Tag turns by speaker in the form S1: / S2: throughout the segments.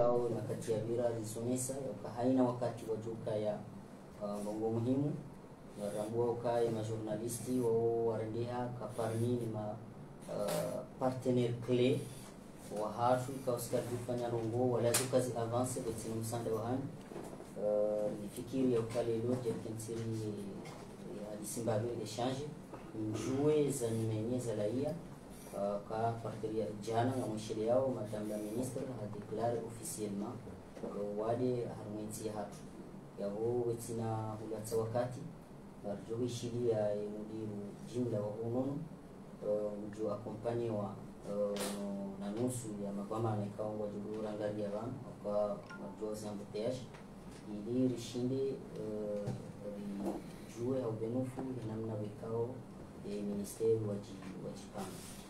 S1: au na kati ya vira zisomesa haina wakati wajuka ya uh, ngongo muhimu. Rambua ukae majournalisti wao warendeha kaparmi ni ma uh, partenaire clé wa hatu ikausikari kufanya rongo wala zukazi avance betini msande wa hani. Uh, nifikiri ya ukale loje kentiri ya disimbabwe échange njue za nimenye za laia uh, ka de jana na mwishiri yao madame la ministre a déclaré officiellement wade harumwenzi hatu. Yaho wetina hulatsa wakati barjo ishili ya mudiru jimla wa hununu uh, mju akompanye wa na nusu ya magwama anaikaongwa julu rangaria van kwa majozi embouteillage ili rishinde uh, rijue au benufu ya namna wikao ministeri waji wajipanga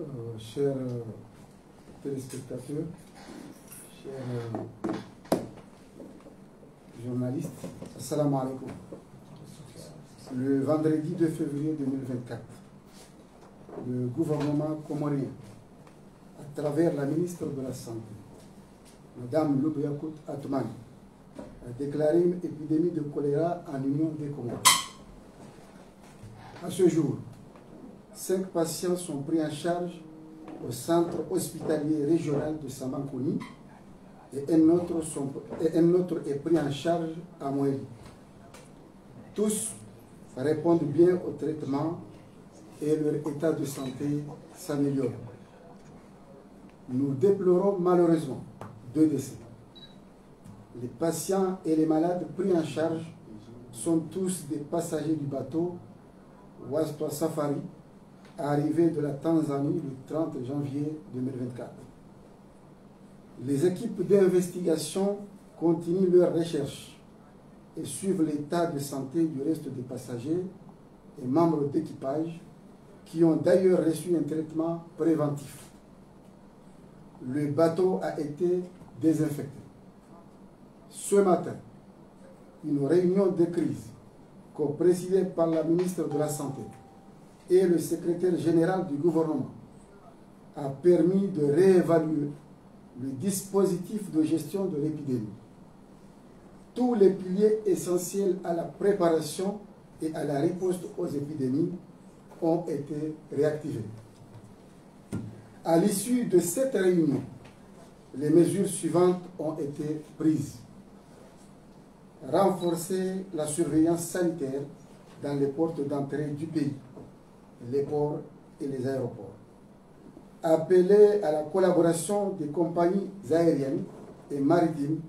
S2: Euh, chers euh, téléspectateurs, chers euh, journalistes, alaikum. Le vendredi 2 février 2024, le gouvernement comorien à travers la ministre de la Santé, Madame Loubiakout Atman, a déclaré une épidémie de choléra en Union des Comores. À ce jour, cinq patients sont pris en charge au centre hospitalier régional de Samankoni et un autre, sont- et un autre est pris en charge à Moëli. Tous répondent bien au traitement et leur état de santé s'améliore. Nous déplorons malheureusement deux décès. Les patients et les malades pris en charge sont tous des passagers du bateau Waspa Safari, arrivé de la Tanzanie le 30 janvier 2024. Les équipes d'investigation continuent leurs recherches et suivent l'état de santé du reste des passagers et membres d'équipage qui ont d'ailleurs reçu un traitement préventif. Le bateau a été désinfecté. Ce matin, une réunion de crise co-présidée par la ministre de la Santé et le secrétaire général du gouvernement a permis de réévaluer le dispositif de gestion de l'épidémie. Tous les piliers essentiels à la préparation et à la riposte aux épidémies ont été réactivés. À l'issue de cette réunion, les mesures suivantes ont été prises. Renforcer la surveillance sanitaire dans les portes d'entrée du pays, les ports et les aéroports. Appeler à la collaboration des compagnies aériennes et maritimes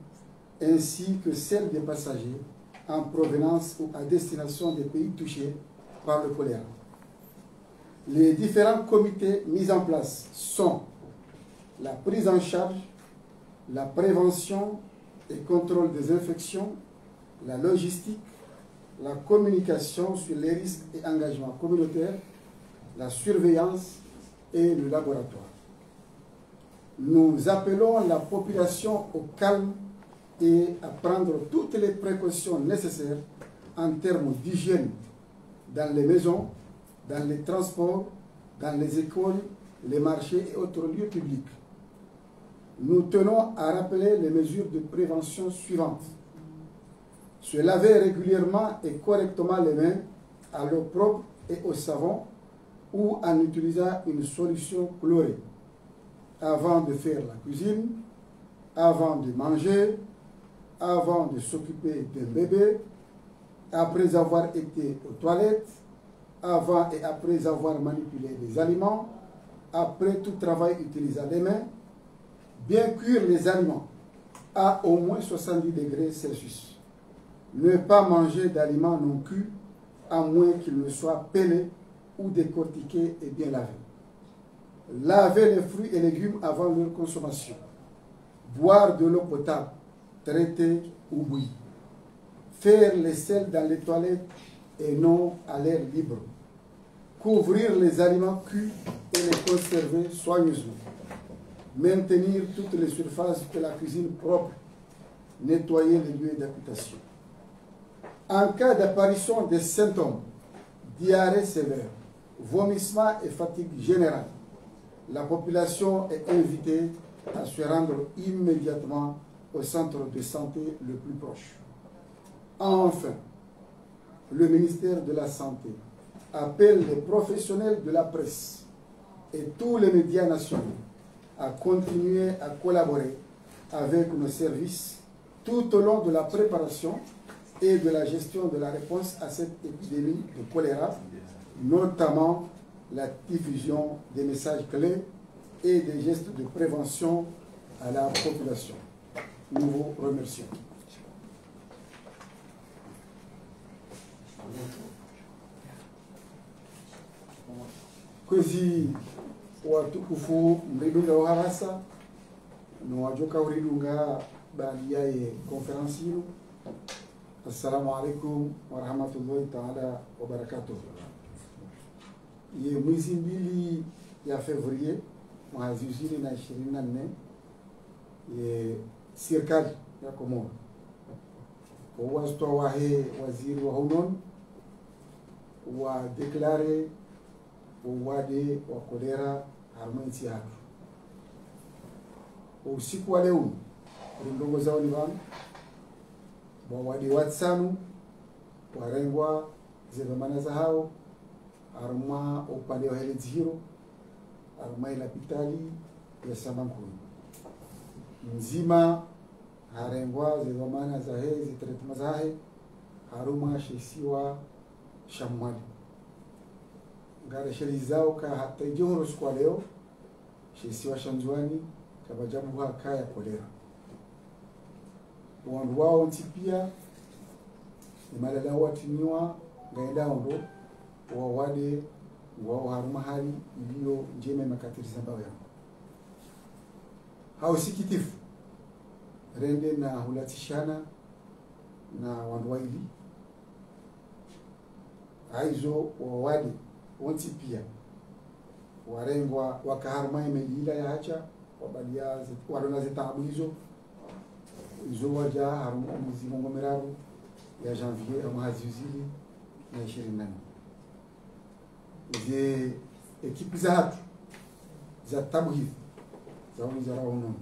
S2: ainsi que celle des passagers en provenance ou à destination des pays touchés par le choléra. Les différents comités mis en place sont la prise en charge, la prévention et contrôle des infections, la logistique, la communication sur les risques et engagements communautaires, la surveillance et le laboratoire. Nous appelons la population au calme et à prendre toutes les précautions nécessaires en termes d'hygiène dans les maisons, dans les transports, dans les écoles, les marchés et autres lieux publics. Nous tenons à rappeler les mesures de prévention suivantes. Se laver régulièrement et correctement les mains à l'eau propre et au savon ou en utilisant une solution chlorée avant de faire la cuisine, avant de manger, avant de s'occuper d'un bébé, après avoir été aux toilettes, avant et après avoir manipulé les aliments, après tout travail utilisant les mains, bien cuire les aliments à au moins 70 degrés Celsius. Ne pas manger d'aliments non cuits à moins qu'ils ne soient pelés ou décortiqués et bien lavés. Laver les fruits et légumes avant leur consommation. Boire de l'eau potable, traitée ou bouillie. Faire les sels dans les toilettes et non à l'air libre. Couvrir les aliments cuits et les conserver soigneusement. Maintenir toutes les surfaces de la cuisine propres nettoyer les lieux d'habitation. En cas d'apparition des symptômes, diarrhée sévère, vomissement et fatigue générale, la population est invitée à se rendre immédiatement au centre de santé le plus proche. Enfin, le ministère de la Santé appelle les professionnels de la presse et tous les médias nationaux à continuer à collaborer avec nos services tout au long de la préparation et de la gestion de la réponse à cette épidémie de choléra, notamment la diffusion des messages clés et des gestes de prévention à la population. Nous vous remercions. Kwezi watukufu mridunga wa harasa niwajoka uridunga baadi yaye konferensi hilo assalamu alaikum warahmatullahi taala wabarakatuh. Ye mwezi mbili ya fevrier mwezi ishirini na ishirini na nne ye serikali ya Komoro. Wawazitoa wahe waziri wa hunon wa deklare wade wa kolera harumwensi hatu usiku wa leo rindongo zao ni vanu wawade watsanu warengwa zevamana za hao harumwa upande wa heledzi hiro harumwa ilapitali ya samankuni nzima harengwa zevamana zahe za zahe harumwa shesiwa shamwali ngara sheri zao ka hata johoro kwa leo shesiwa shanzwani kabajabu ha kaya kolera. Wandu wao ntipia imalala watiniwa ngaenda ondo wawade wao haruma hali iliyo njema makatiriza mbao yao sikitifu rende na hulatishana na wandu waili aizo wawade wonti pia. Warengwa wakaharuma imelila ya hacha wabalia wadona zitabu hizo. Izo waja haruma mizimongomeraru ya janvier amahazizili na ishirini na nne ze ekipi za hatu za tabu hizi za wizara unono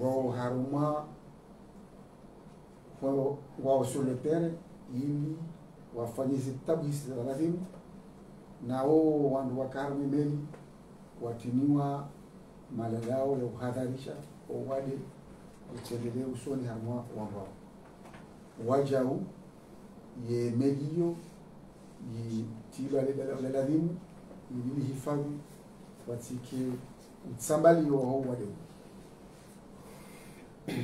S2: wao haruma wao sur le terrain ili wafanye zitabu hizi za lazima nao wandu wakarme meli watiniwa malalao ya uhadharisha owade utendelee usoni hamwa wambao wajau ye meliyo yitilo laladimu ilili hifadhi watike utsambalio wao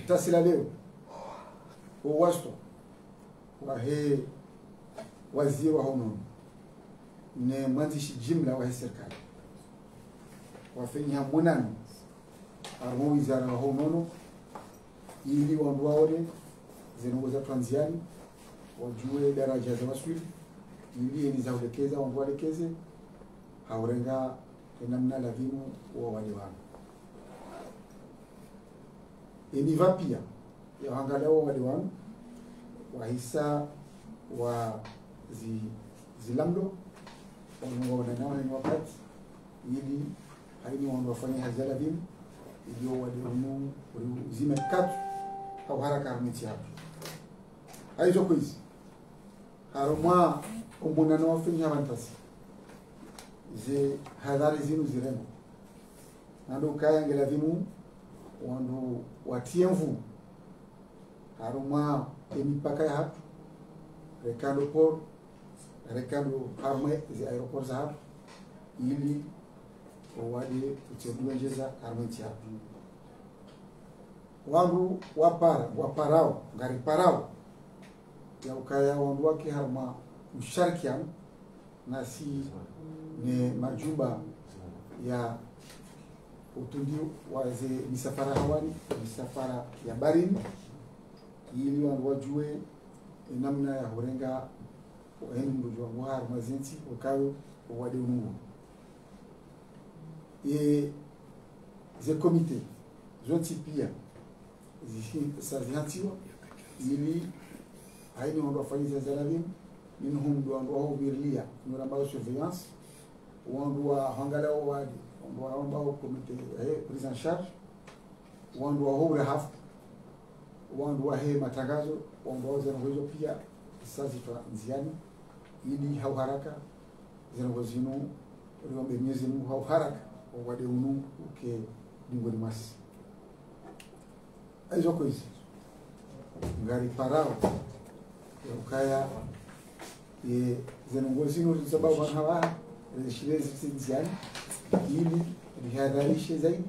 S2: utasila leo owasto wahe wazie wa ne mwanzishi jimla wa serikali. Wafenya mwanano armo wizara wa honono ili wandu waone zinongoza tanziani wajue daraja za waswili ili eni zaulekeza wandu walekeze haurenga enamna lazimu wa wale wangu eniva pia yawangalao wale wangu wahisa wa zi, وبنيناهن ili haini wanaofanya hazala vile ndio walioamua zima katu au haraka hamiti hapo aizo kuizi harumwa umunano wafinya bantasi ze hadhari nando ukayangela vimu wandu watie mvu harumwa emipaka ya hapo por rekando harumwe zi aeroport za hapo ili wade ucheduenjeza harumiti hapo wandu wapara waparao ngari parao ya ukaya wandu wake harma msharikiano na si ne majumba ya utundi waze misafara hawani misafara ya barini ili wandu wajue namna ya hurenga eni mbuju wangu harma zinti ukayo wade unungu e ze komite zonti pia zihatiwa ili haini wandu wafanyiza zaladhim minhum ndu wandu wahubirilia nurambao surveillance wandu wa hangalao wadi wandu waambao komite eh, prise en charge wandu wahoure hafu wandu wahe matangazo wandu wao zenongozo pia sazitwa nziani ili haw haraka zenongo zinu riombe Mwenyezi Mungu haw haraka wade unu uke dingoni masi aizo koizi ngari parao ya ukaya ye zenongo zinu sababu hawa shule ziziani ili rihadharishe zaidi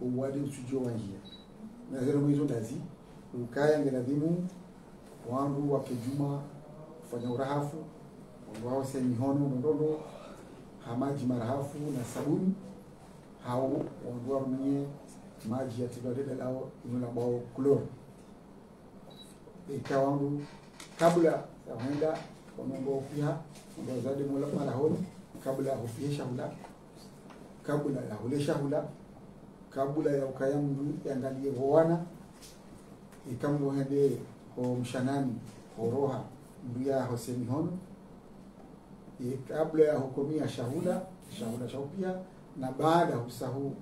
S2: uwade uchujo wa njia. Na hizo ndazi ukaya ngeladhimu wandu wakejuma kufanya urahafu wandu wao se mihono nondondo hamaji marahafu na sabuni. Wao mwenye maji ya tidadeda lao inolambao kuloro. Ika wangu kabla ya pia ndo zaidi mola mara honi kabla ya hufie shahula kabla ya hule shahula kabla ya ukaya mndu yangalie howana ikamu hende ho mshanani horoha mbuya hosemi hono e, kabla ya hukumia shahuda shahuda shaupia na baada ya husahu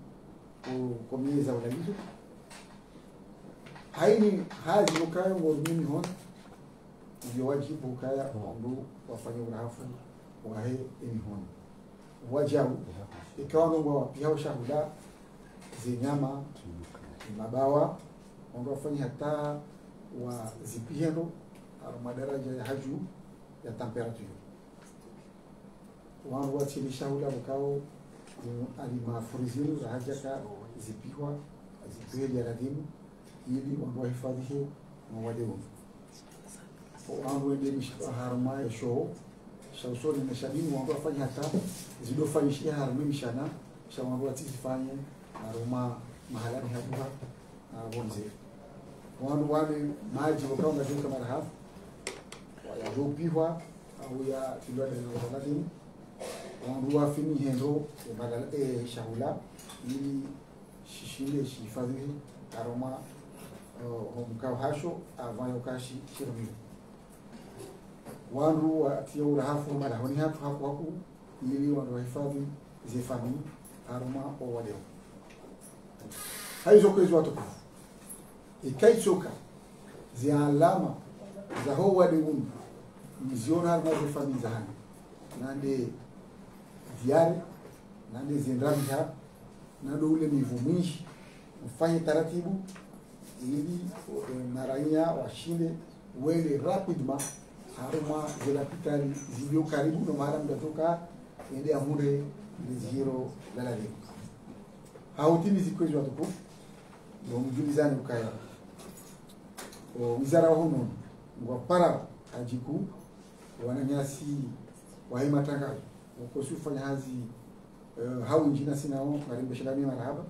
S2: hukomia ulalizo haini hazi ukaya ngorumini hon ndio wajibu ukaya ndu wafanye urafu wahe ini hon wajau ikawa ngomba wapihao shahuda zinyama mabawa wandu wafanye hata wa zipihendo au madaraja ya haju ya temperature wandu wachilishaula ukao alimafurizinu za zipiwa zipihwa ya jaradhimu ili wandu wahifadhihe mawadeu wandu wende haruma ya shoo shausoni na shadini wandu wafanye hata zidofanyishia haruma mishana sha wandu watizifanye haruma mahalani haduha bonzefu wandu wane maji wakawa najuka mara hafu wayadopihwa au ya tilwada na wadaladini doit wafini hendo e shahula ili shishile shifadhi aroma homkao hasho avayo kashi shirmi wandu watia urahafu mara honi hatu haku haku ili wandu wahifadhi zifami aroma owadeo haizo kwezi watukufu ikaitsoka zia alama za ho wade unu mziona harma zifami zahani. Nande diare nande zinramha nando ule mivu mwingi. Mfanye taratibu ili na raia washinde wende rapidement haruma zelapitali zilio karibu no mara mdatoka ende ahure lizihiro lalale hautimi zikwezi watukufu ndo mjulizani ukaya. Wizara wahono ngwapara ajiku wananyasi wahe matangazo wakosi ufanya hazi uh, hau njina sinao ngarimbeshelani marahaba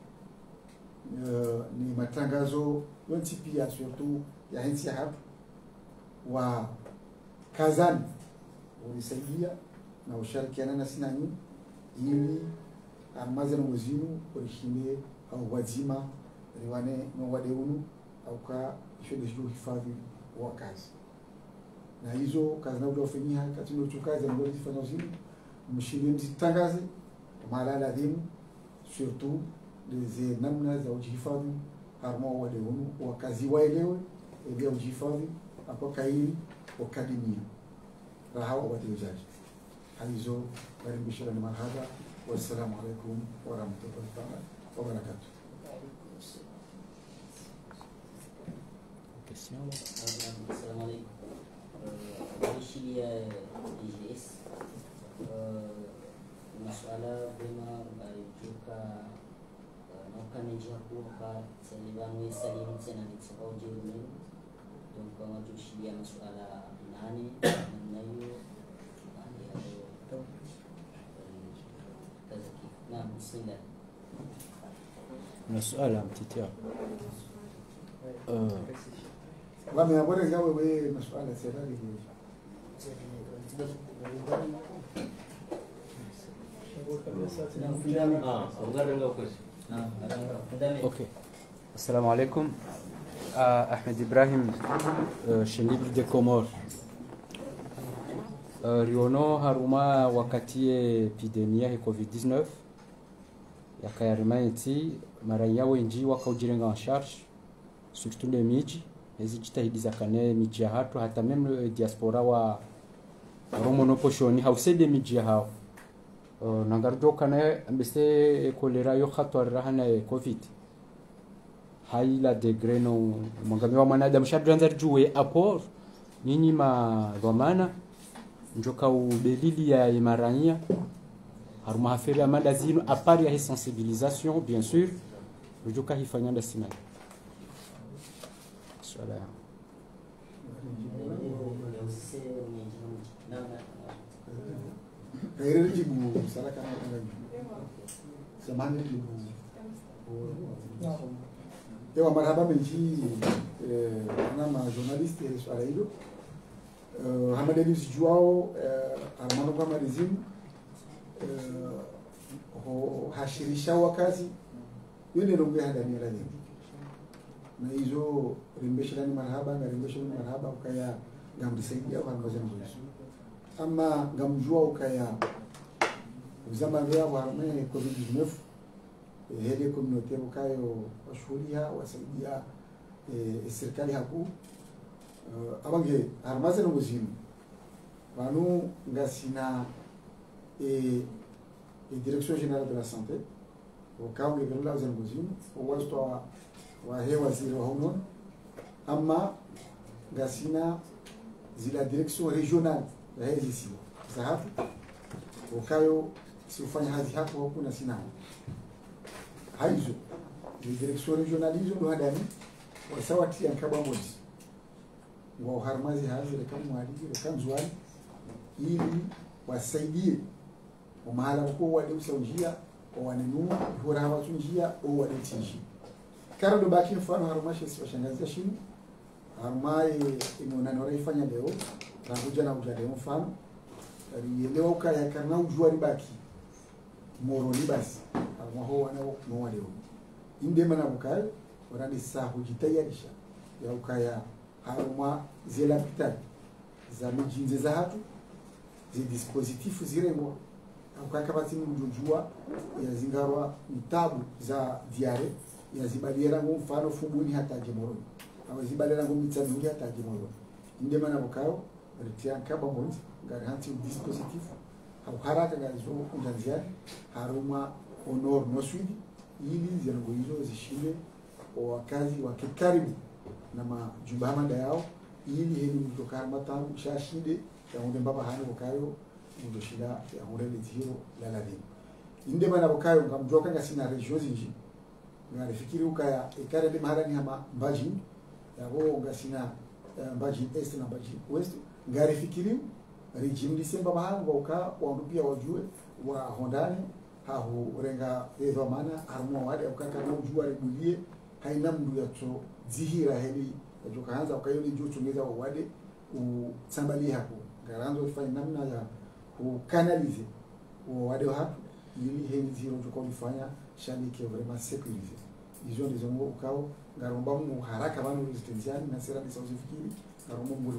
S2: uh, ni matangazo yonti pia surtout ya hensi ya wa kazani ulisaidia na ushirikiana na sinani ili armazena mwezinu orishinde au wazima riwane no wade unu au ka hifadhi wa kazi. Na hizo kazi na udofanyia katino chukazi na ngori zifanya ماشي بيمشي التغازي مع الالادين سورتو لزي نمنا زوجي فاضي هرمو وليونو وكازي وايليو زوجي فاضي أكو كاين وكاديميا راهو ودي وجاج حيزو غير بشرى لما
S1: هذا والسلام عليكم ورحمة الله تعالى وبركاته Question. Assalamu alaikum. Euh, je suis euh, IGS. Euh, masuala bima barituka nokanija uh, kuoka salibanu salimu donc
S3: kama masuala nane namna uh,
S2: mtitia
S3: okay assalamu alaikum. Ahmed Ibrahim uh, chez Libre de Comores. Uh, riono haruma wakati epidemia ya covid-19. Yakayarima eti maraia wenji wakaujirenga en charge surtout le miji ezi jitahidi zakane miji ya hatu diaspora wa uh, nangarujokane mbese kolera yo e covid. Haila degre no mwangami wa juwe nyinyi ma dhamana njoka ubelili ya imarania haruma haferi amanda zino apari ya sensibilisation bien sûr njoka
S2: Kairi jibu saraka na kanga jibu. Samani jibu. Ewa marhaba menji eh, nama journaliste ya swala hilo. Hamad Elvis Joao Armando Kamalizim uh, ho hashirisha wakazi yule ndio hada ni radhi na hizo rimbeshirani marhaba na rimbeshirani marhaba ukaya ngamdisaidia kwa ngozi nzuri ama ngamjua ukaya uzamavea warme covid-19 hele komunote ukayo washughulia wasaidia serikali haku euh, abange harmaze nongozinu ben vanu ngasina direction générale de la santé ukaongegerula zanongozinu owastwa wahe waziri wahaunon ama ngasina zila direction régionale ya hizi sio. Za hapo ukayo siufanya hazi hapo huku na sina haizo. Ni direction régionale hizo ndo hadani wasawati ya nkaba mozi wa uharmazi hazi rekam mwali rekam zwali ili wasaidie. Wa mahala mkuu wale usaujia wa wanenua hura hawa tunjia au wale tinji karo do baki mfano harumashi siwashangazia shini harumaye imonani waraifanya leo nakuja na uja leo mfano rielewa ukaya karna ujua ribaki moro libasi haruma wana noa leo. Inde mana bukayo warani sahu jitayarisha ya ukaya haruma zela hospitali za mijinze za hatu zi dispositifu ziremwa ukakabati mjujua yazingarwa mitabu za diare yazibaliera ngo mfano fumbuni hataje moroni. Awazibaliera ngo mitsanuri hataje moroni. Inde mana bukayo ritia kaba monzi ngari hanti dispositif. Au haraka ngari zo undanzia haruma honor no swidi ili zirango hizo zishinde wakazi wake karibu na majumba manda yao ili heni mtokana matamu shashinde ya hunde mbaba hani wakayo mundo shida ya hunde liziro la ladini inde mana wakayo ngamjoka ngasina region zinji ngari fikiri ukaya ikare de mahala ni hama mbaji yabo ngasina uh, mbaji est na mbaji west ngari fikiri regime lisemba bahanga uka wandu pia wajue wa hondani hahu renga ezo mana harmo wale ukaka na ujua regulie haina mndu yato zihira heli yajoka hanza ukayoni juu tumeza wa wade usambali hapo. Ngaranzo ifanye namna ya kukanalize wa wade hapo ili heli ziro joko ifanya shani ke vraiment sécurisé izo ndizo ngo ukao ngaromba mu haraka banu resistentiali na sera ni sauzi fikiri ngaromba mburi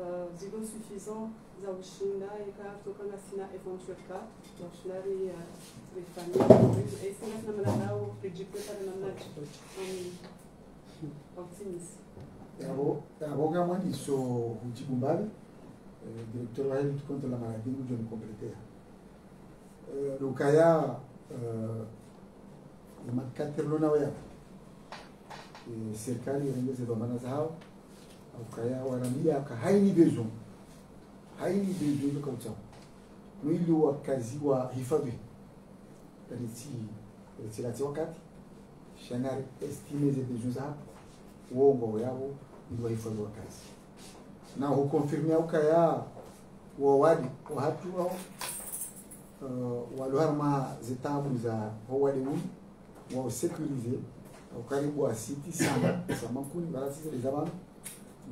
S4: Euh, zilo suffisant za ushinda ika e kutokana sina eventualka na ushinari uh, rifanyia e sina sina maana nao
S2: e kujiprepare namna optimist. Aboga mwaniso Mchikumbali directeur de la lutte contre la maladie mjoni completea lukaya makatirluna wea. Serikali irengeze dhamana za hao. Ukaya wanambia ka haini besoin haini besoin kama chao mwili wa kazi wa hifadhi riti ritirati wakati. Shanari estime ze besoin zao uongo yao ni wa hifadhi wa kazi. Na hukonfirmia ukaya wa hatu ao uh, walioharma zitabu za wawadi uni wausekurize ukaribu wa siti sama samakuni kuni zamanu wawe abo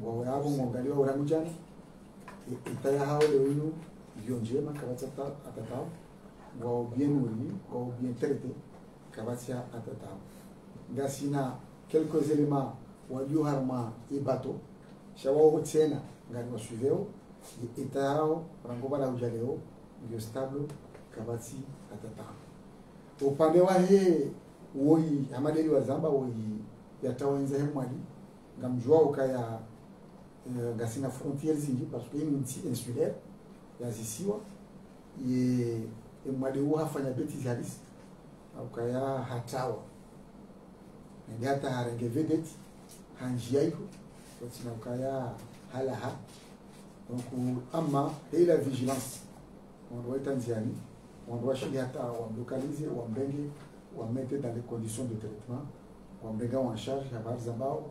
S2: mwangaliwa uramujana itaya hao leo inu vyo njema kabatata atatao wao bien nourri wao bien traité kabatsa atatao ngasina quelques éléments walio harma ibato. Shawao tena ngani wasuveo itaya hao rango bala ujaleo ndio stable kabatsi atatao upande wa he woi amadeli wa zamba woi yatawenza hemwali ngamjua ukaya uh, ngasina frontiere zingi parce insulaire hatawa. Hanjia iko watina ukaya halaha. Donc ama ila vigilance wandu wamete dans les conditions de traitement wambenga en charge habari za mbao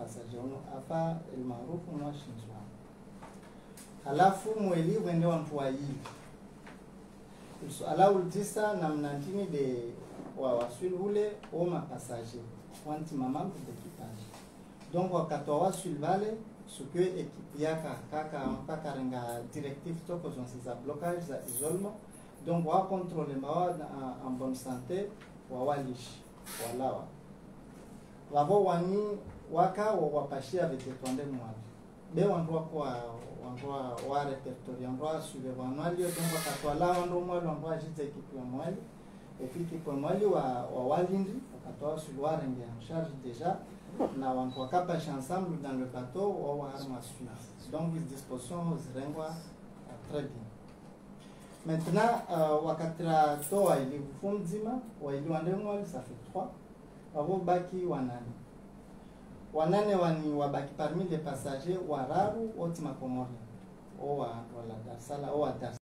S5: passageiro afa almaarufu unawashinjwa halafu mwelivu ende wampuwayivi ala ulitisa namna ntini de wawaswili ule o wanti de donc wakati wawaswili vale kaka pakarenga directive tokozonse za blocage za isolement. Donc wawakontrole mbawa en bonne santé wawalishi walawa wani waka wapashia vetetwande mwavi be wandu wako wandu wa repertory wandu wasuve wanwalio donc wakatwala wandu mwali wandu mwali mwali wa, wa walindi wakatoa warenge en charge déjà na wakapasha ensemble dans le bateau wawaharma suite donc les dispositions zirengwa uh, très bien. Maintenant uh, wakatira toa ili vufu mzima waili wande mwali ça fait trois. Wavo baki wanane wanane wani wabaki parmi les passagers wararu oti makomori o wa wala darsala o wa dar